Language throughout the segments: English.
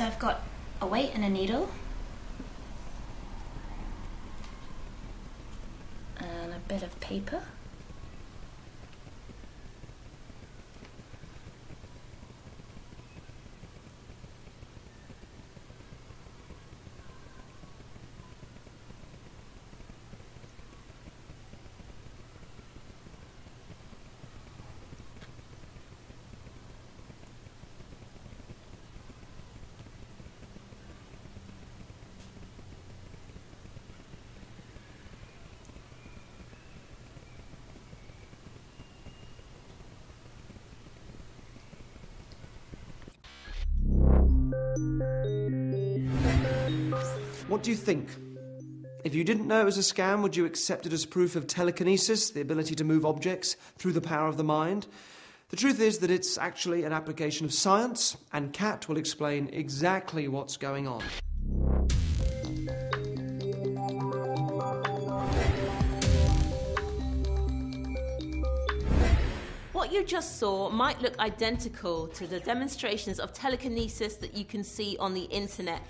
So I've got a weight and a needle. And a bit of paper. What do you think? If you didn't know it was a scam, would you accept it as proof of telekinesis, the ability to move objects through the power of the mind? The truth is that it's actually an application of science, and Kat will explain exactly what's going on. What you just saw might look identical to the demonstrations of telekinesis that you can see on the internet,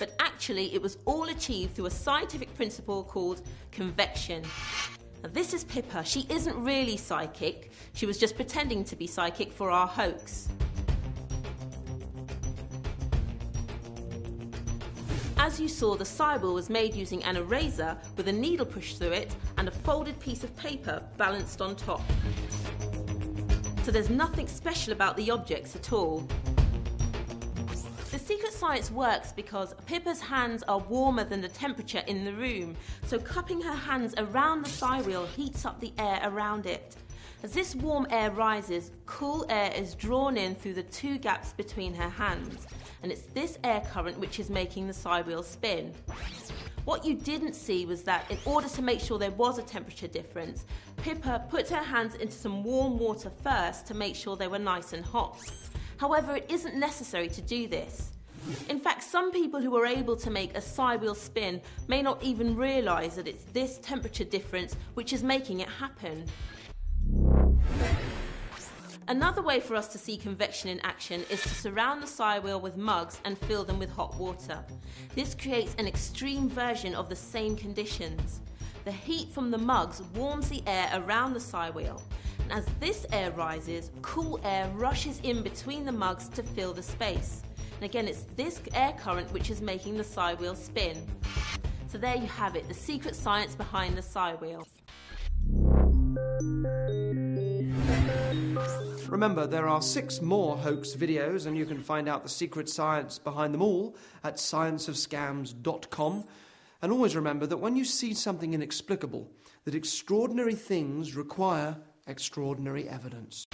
but actually it was all achieved through a scientific principle called convection. Now, this is Pippa. She isn't really psychic, she was just pretending to be psychic for our hoax. As you saw, the cyber was made using an eraser with a needle pushed through it and a folded piece of paper balanced on top so there's nothing special about the objects at all. The secret science works because Pippa's hands are warmer than the temperature in the room, so cupping her hands around the Psi wheel heats up the air around it. As this warm air rises, cool air is drawn in through the two gaps between her hands, and it's this air current which is making the Psi wheel spin. What you didn't see was that in order to make sure there was a temperature difference, Pippa put her hands into some warm water first to make sure they were nice and hot. However, it isn't necessary to do this. In fact, some people who are able to make a Psi wheel spin may not even realise that it's this temperature difference which is making it happen. Another way for us to see convection in action is to surround the Psi wheel with mugs and fill them with hot water. This creates an extreme version of the same conditions. The heat from the mugs warms the air around the Psi wheel. And as this air rises, cool air rushes in between the mugs to fill the space. And again, it's this air current which is making the Psi wheel spin. So there you have it, the secret science behind the Psi wheel. Remember, there are six more hoax videos, and you can find out the secret science behind them all at scienceofscams.com. And always remember that when you see something inexplicable, that extraordinary things require extraordinary evidence.